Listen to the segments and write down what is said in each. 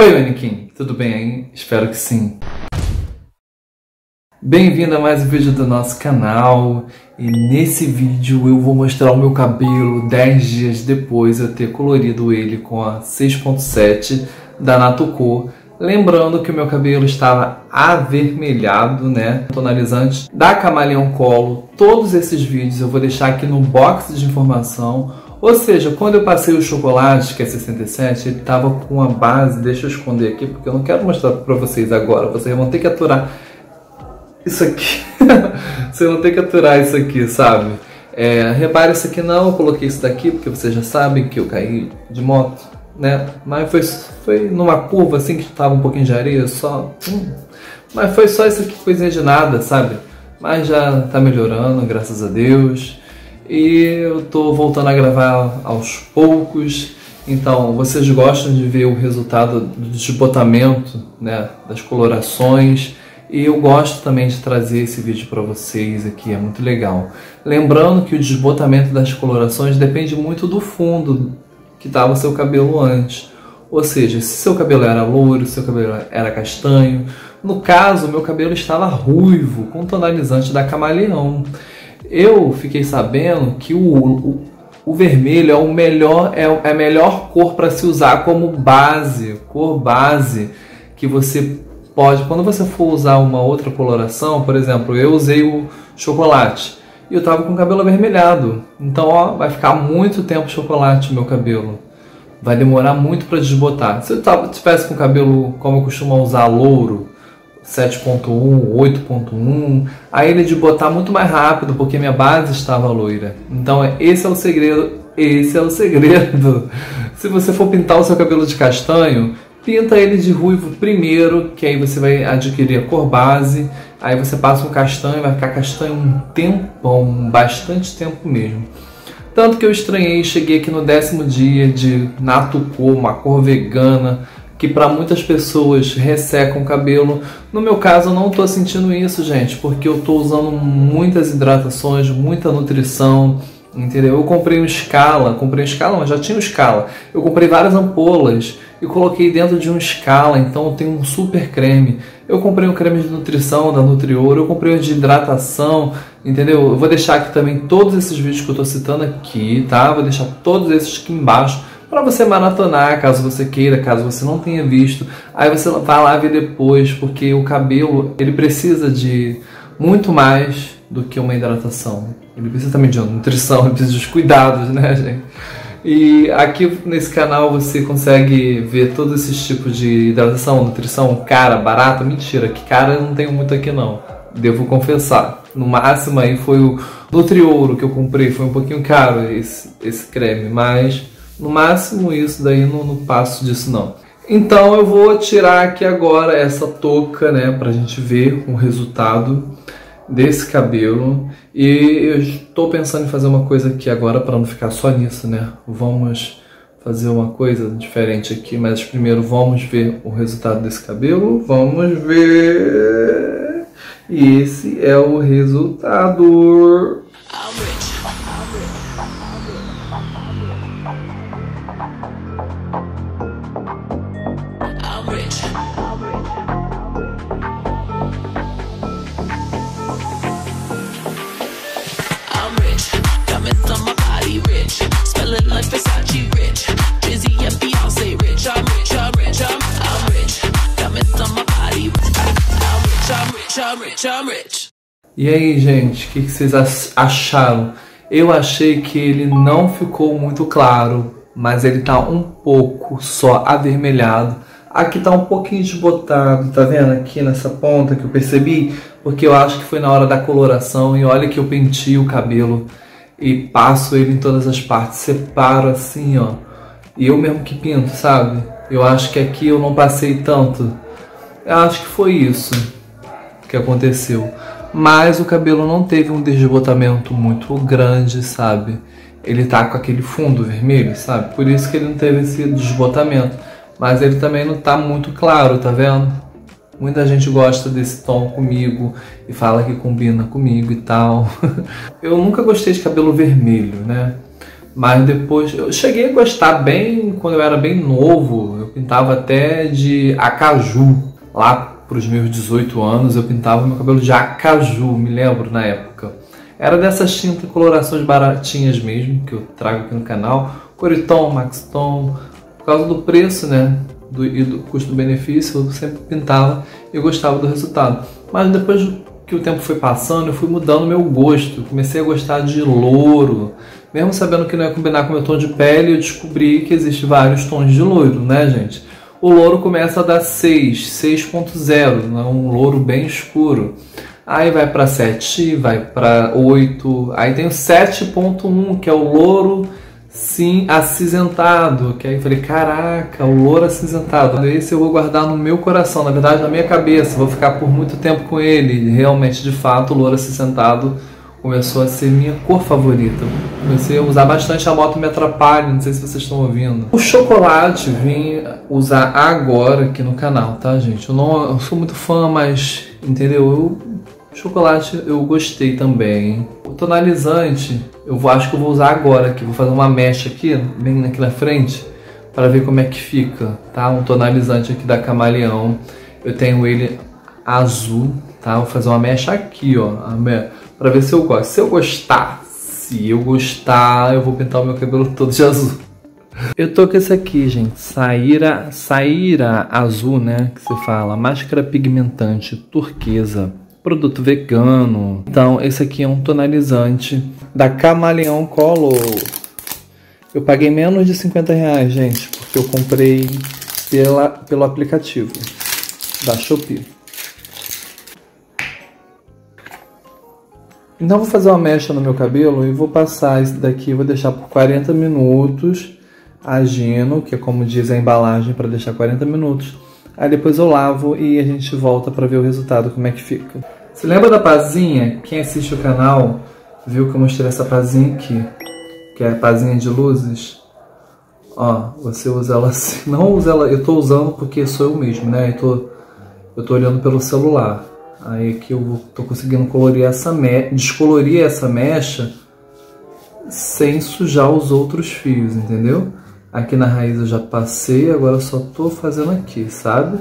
Oi, manequim, tudo bem? Espero que sim. Bem-vindo a mais um vídeo do nosso canal e nesse vídeo eu vou mostrar o meu cabelo 10 dias depois eu ter colorido ele com a 6.7 da Natocor. Lembrando que o meu cabelo estava avermelhado, né? Tonalizante da Camaleão Colo. Todos esses vídeos eu vou deixar aqui no box de informação ou seja, quando eu passei o chocolate, que é 67, ele tava com a base, deixa eu esconder aqui, porque eu não quero mostrar para vocês agora, vocês vão ter que aturar isso aqui. vocês vão ter que aturar isso aqui, sabe? É, repare isso aqui não, eu coloquei isso daqui, porque vocês já sabem que eu caí de moto, né? Mas foi, foi numa curva assim que tava um pouquinho de areia, só... Hum. Mas foi só isso aqui, coisinha de nada, sabe? Mas já tá melhorando, graças a Deus e eu tô voltando a gravar aos poucos. Então, vocês gostam de ver o resultado do desbotamento, né, das colorações, e eu gosto também de trazer esse vídeo para vocês aqui, é muito legal. Lembrando que o desbotamento das colorações depende muito do fundo que estava seu cabelo antes. Ou seja, se seu cabelo era loiro, se seu cabelo era castanho. No caso, meu cabelo estava ruivo, com tonalizante da camaleão. Eu fiquei sabendo que o, o, o vermelho é o melhor é, é a melhor cor para se usar como base, cor base que você pode quando você for usar uma outra coloração, por exemplo, eu usei o chocolate e eu tava com o cabelo avermelhado. Então, ó, vai ficar muito tempo chocolate no meu cabelo. Vai demorar muito para desbotar. Se eu tivesse com o cabelo como eu costumo usar louro, 7.1, 8.1, aí ele de botar muito mais rápido porque minha base estava loira. Então esse é o segredo, esse é o segredo. Se você for pintar o seu cabelo de castanho, pinta ele de ruivo primeiro, que aí você vai adquirir a cor base, aí você passa um castanho, vai ficar castanho um tempão, bastante tempo mesmo. Tanto que eu estranhei, cheguei aqui no décimo dia de Nato Cor, uma cor vegana, que para muitas pessoas ressecam o cabelo. No meu caso, eu não estou sentindo isso, gente, porque eu estou usando muitas hidratações, muita nutrição, entendeu? Eu comprei um escala, comprei um escala, mas já tinha um escala. Eu comprei várias ampolas e coloquei dentro de um escala, então eu tenho um super creme. Eu comprei um creme de nutrição da Nutrioro, eu comprei um de hidratação, entendeu? Eu vou deixar aqui também todos esses vídeos que eu estou citando aqui, tá? Vou deixar todos esses aqui embaixo para você maratonar, caso você queira, caso você não tenha visto. Aí você vai lá ver depois, porque o cabelo ele precisa de muito mais do que uma hidratação. Ele precisa também de nutrição, ele precisa dos cuidados, né, gente? E aqui nesse canal você consegue ver todos esses tipos de hidratação, nutrição, cara, barata. Mentira, que cara eu não tenho muito aqui não. Devo confessar. No máximo aí foi o Nutriouro que eu comprei, foi um pouquinho caro esse, esse creme, mas no máximo isso daí não, não passo disso não. Então eu vou tirar aqui agora essa touca, né, pra gente ver o resultado desse cabelo. E eu estou pensando em fazer uma coisa aqui agora para não ficar só nisso, né? Vamos fazer uma coisa diferente aqui, mas primeiro vamos ver o resultado desse cabelo. Vamos ver. E esse é o resultado. E aí, gente, o que, que vocês acharam? Eu achei que ele não ficou muito claro, mas ele tá um pouco só avermelhado. Aqui tá um pouquinho desbotado, tá vendo? Aqui nessa ponta que eu percebi, porque eu acho que foi na hora da coloração e olha que eu pentio o cabelo e passo ele em todas as partes, separo assim, ó. E eu mesmo que pinto, sabe? Eu acho que aqui eu não passei tanto. Eu acho que foi isso que aconteceu. Mas o cabelo não teve um desbotamento muito grande, sabe? Ele tá com aquele fundo vermelho, sabe? Por isso que ele não teve esse desbotamento. Mas ele também não tá muito claro, tá vendo? Muita gente gosta desse tom comigo e fala que combina comigo e tal. eu nunca gostei de cabelo vermelho, né? Mas depois eu cheguei a gostar bem quando eu era bem novo. Eu pintava até de acaju. Lá para os meus 18 anos eu pintava meu cabelo de acaju, me lembro na época. Era dessas tintas colorações baratinhas mesmo, que eu trago aqui no canal. Coriton, Maxton, por causa do preço, né? Do, e do custo-benefício, eu sempre pintava e gostava do resultado. Mas depois que o tempo foi passando, eu fui mudando meu gosto. comecei a gostar de louro. Mesmo sabendo que não ia combinar com meu tom de pele, eu descobri que existe vários tons de loiro, né, gente? O louro começa a dar 6, 6.0, né? um louro bem escuro. Aí vai para 7, vai para 8, aí tem o 7.1, que é o louro sim acinzentado, que aí eu falei, caraca, o louro acinzentado. Esse eu vou guardar no meu coração, na verdade na minha cabeça, vou ficar por muito tempo com ele. Realmente, de fato, o louro acinzentado começou a ser minha cor favorita. Comecei a usar bastante a moto me atrapalha, não sei se vocês estão ouvindo. O chocolate vim usar agora aqui no canal, tá, gente? Eu não eu sou muito fã, mas entendeu? Eu, chocolate eu gostei também. O tonalizante eu vou, acho que eu vou usar agora aqui. Vou fazer uma mecha aqui, bem aqui na frente, para ver como é que fica, tá? Um tonalizante aqui da Camaleão. Eu tenho ele azul, tá? Vou fazer uma mecha aqui, ó. Para ver se eu gosto. Se eu gostar, se eu gostar, eu vou pintar o meu cabelo todo de azul. Eu tô com esse aqui, gente. Saíra, saíra azul, né? Que se fala. Máscara pigmentante turquesa. Produto vegano. Então, esse aqui é um tonalizante da Camaleão Color. Eu paguei menos de 50 reais, gente. Porque eu comprei pela, pelo aplicativo da Shopee. Então vou fazer uma mecha no meu cabelo e vou passar esse daqui, vou deixar por 40 minutos agindo, que é como diz a embalagem para deixar 40 minutos. Aí depois eu lavo e a gente volta para ver o resultado, como é que fica. Você lembra da pazinha? Quem assiste o canal viu que eu mostrei essa pazinha aqui, que é a pazinha de luzes. Ó, você usa ela assim, não usa ela, eu tô usando porque sou eu mesmo, né? Eu tô, eu tô olhando pelo celular. Aí aqui eu tô conseguindo colorir essa me descolorir essa mecha sem sujar os outros fios, entendeu? Aqui na raiz eu já passei, agora só tô fazendo aqui, sabe?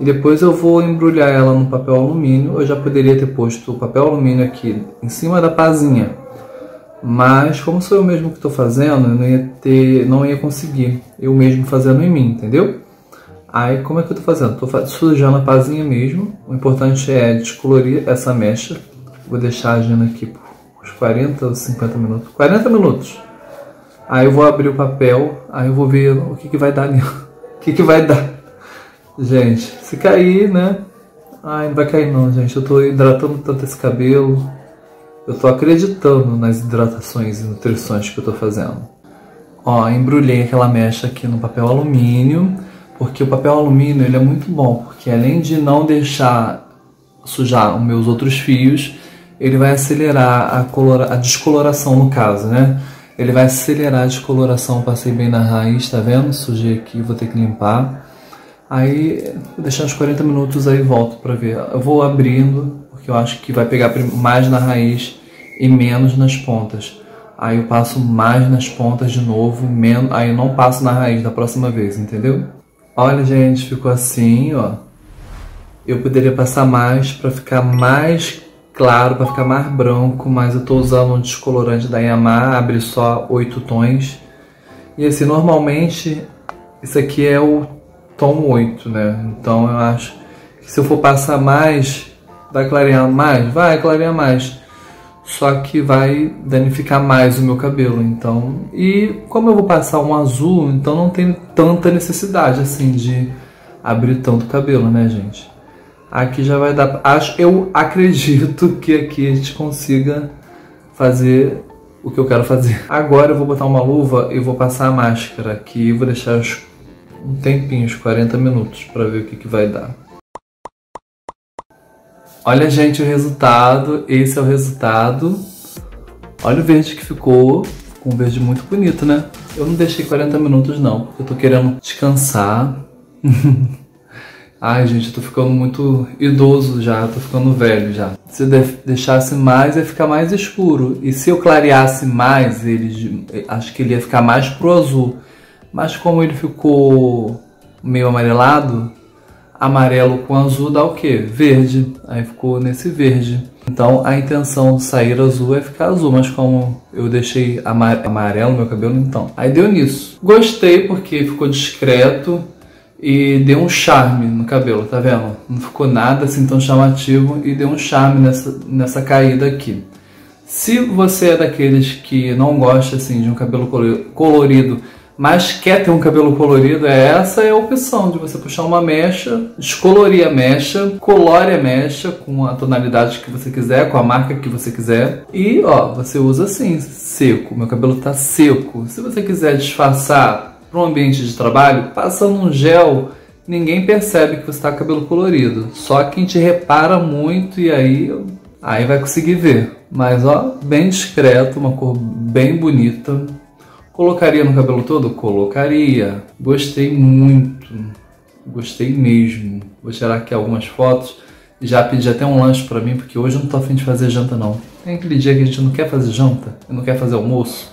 E depois eu vou embrulhar ela no papel alumínio. Eu já poderia ter posto o papel alumínio aqui em cima da pazinha. Mas como sou eu mesmo que estou fazendo, eu não ia ter, não ia conseguir eu mesmo fazendo em mim, entendeu? Aí como é que eu tô fazendo? Tô sujando a pazinha mesmo. O importante é descolorir essa mecha. Vou deixar agindo aqui por uns 40 ou 50 minutos. 40 minutos. Aí eu vou abrir o papel, aí eu vou ver o que, que vai dar ali. o que, que vai dar. Gente, se cair, né? Ai, não vai cair não, gente. Eu tô hidratando tanto esse cabelo. Eu tô acreditando nas hidratações e nutrições que eu tô fazendo. Ó, embrulhei aquela mecha aqui no papel alumínio porque o papel alumínio ele é muito bom, porque além de não deixar sujar os meus outros fios, ele vai acelerar a, colora, a descoloração no caso, né? Ele vai acelerar a descoloração, passei bem na raiz, tá vendo? Sujei aqui, vou ter que limpar. Aí, vou deixar uns 40 minutos aí volto para ver. Eu vou abrindo, porque eu acho que vai pegar mais na raiz e menos nas pontas. Aí eu passo mais nas pontas de novo, menos, aí eu não passo na raiz da próxima vez, entendeu? Olha, gente, ficou assim, ó. Eu poderia passar mais para ficar mais claro, para ficar mais branco, mas eu tô usando um descolorante da Yamaha, abre só oito tons. E assim, normalmente, isso aqui é o tom 8, né? Então eu acho que se eu for passar mais, vai clarear mais? Vai clarear mais só que vai danificar mais o meu cabelo. Então, e como eu vou passar um azul, então não tem tanta necessidade assim de abrir tanto cabelo, né, gente? Aqui já vai dar, acho, eu acredito que aqui a gente consiga fazer o que eu quero fazer. Agora eu vou botar uma luva e vou passar a máscara aqui e vou deixar um tempinho, uns 40 minutos, para ver o que, que vai dar. Olha, gente, o resultado. Esse é o resultado. Olha o verde que ficou. Um verde muito bonito, né? Eu não deixei 40 minutos, não, eu tô querendo descansar. Ai, gente, eu tô ficando muito idoso já, tô ficando velho já. Se eu deixasse mais, ia ficar mais escuro. E se eu clareasse mais, ele, acho que ele ia ficar mais pro azul. Mas como ele ficou meio amarelado, amarelo com azul dá o quê? Verde. Aí ficou nesse verde. Então a intenção de sair azul é ficar azul, mas como eu deixei amarelo meu cabelo, então. Aí deu nisso. Gostei porque ficou discreto e deu um charme no cabelo, tá vendo? Não ficou nada assim tão chamativo e deu um charme nessa, nessa caída aqui. Se você é daqueles que não gosta assim de um cabelo colorido mas quer ter um cabelo colorido, é essa é a opção de você puxar uma mecha, descolorir a mecha, colore a mecha com a tonalidade que você quiser, com a marca que você quiser. E ó, você usa assim, seco. Meu cabelo tá seco. Se você quiser disfarçar para um ambiente de trabalho, passando um gel, ninguém percebe que você está com cabelo colorido. Só quem te repara muito e aí aí vai conseguir ver. Mas ó, bem discreto, uma cor bem bonita. Colocaria no cabelo todo? Colocaria. Gostei muito. Gostei mesmo. Vou tirar aqui algumas fotos. Já pedi até um lanche para mim, porque hoje eu não tô afim de fazer janta não. Tem aquele dia que a gente não quer fazer janta, não quer fazer almoço.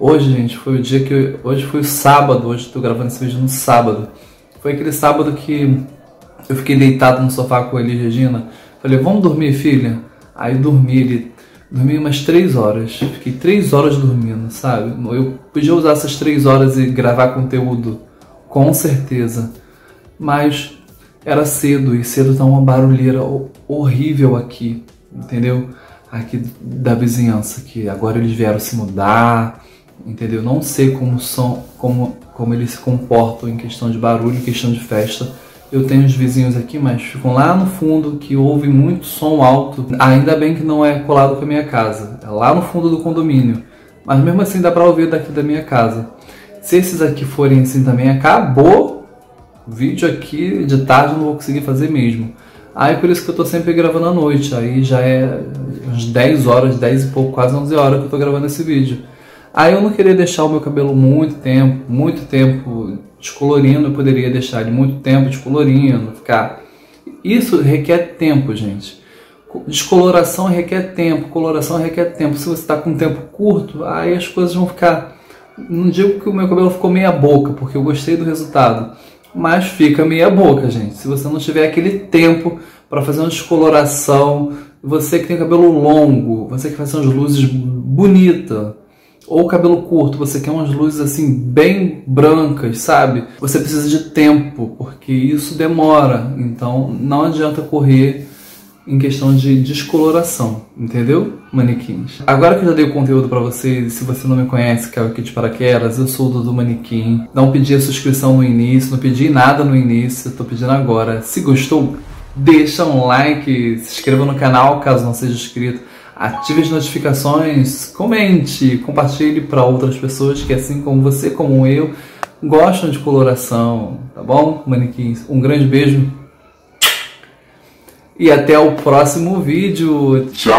Hoje, gente, foi o dia que. Eu, hoje foi o sábado, hoje tô gravando esse vídeo no sábado. Foi aquele sábado que eu fiquei deitado no sofá com ele e Regina. Falei, vamos dormir, filha? Aí dormi, ele Dormi umas três horas. Fiquei três horas dormindo, sabe? Eu podia usar essas três horas e gravar conteúdo, com certeza. Mas era cedo e cedo tá uma barulheira horrível aqui, entendeu? Aqui da vizinhança, que agora eles vieram se mudar, entendeu? Não sei como são, como, como eles se comportam em questão de barulho, em questão de festa eu tenho os vizinhos aqui, mas ficam lá no fundo que ouvem muito som alto. Ainda bem que não é colado com a minha casa, é lá no fundo do condomínio. Mas mesmo assim dá para ouvir daqui da minha casa. Se esses aqui forem assim também, acabou o vídeo aqui de tarde, não vou conseguir fazer mesmo. Aí por isso que eu tô sempre gravando à noite. Aí já é uns 10 horas, 10 e pouco, quase 11 horas que eu tô gravando esse vídeo. Aí eu não queria deixar o meu cabelo muito tempo, muito tempo descolorindo, eu poderia deixar ele muito tempo descolorindo, ficar. Isso requer tempo, gente. Descoloração requer tempo, coloração requer tempo. Se você está com tempo curto, aí as coisas vão ficar. Não digo que o meu cabelo ficou meia boca, porque eu gostei do resultado, mas fica meia boca, gente. Se você não tiver aquele tempo para fazer uma descoloração, você que tem cabelo longo, você que faz umas luzes bonitas, ou cabelo curto, você quer umas luzes assim bem brancas, sabe? Você precisa de tempo, porque isso demora. Então não adianta correr em questão de descoloração, entendeu? Manequins. Agora que eu já dei o conteúdo para vocês, se você não me conhece, que é o de paraquedas, eu sou o Dudu Manequim. Não pedi a subscrição no início, não pedi nada no início, tô pedindo agora. Se gostou, deixa um like, se inscreva no canal caso não seja inscrito ative as notificações, comente, compartilhe para outras pessoas que, assim como você, como eu, gostam de coloração, tá bom, manequins? Um grande beijo e até o próximo vídeo. Tchau!